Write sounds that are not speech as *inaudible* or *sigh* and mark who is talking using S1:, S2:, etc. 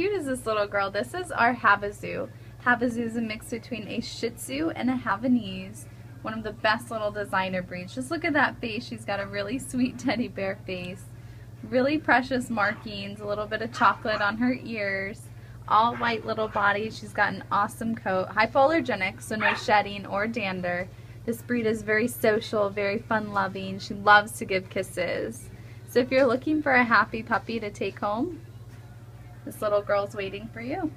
S1: cute is this little girl? This is our Hava Tzu. Havasu is a mix between a Shih Tzu and a Havanese. One of the best little designer breeds. Just look at that face. She's got a really sweet *laughs* teddy bear face. Really precious markings. A little bit of chocolate on her ears. All white little body. She's got an awesome coat. Hypoallergenic, so no shedding or dander. This breed is very social, very fun-loving. She loves to give kisses. So if you're looking for a happy puppy to take home, this little girl's waiting for you.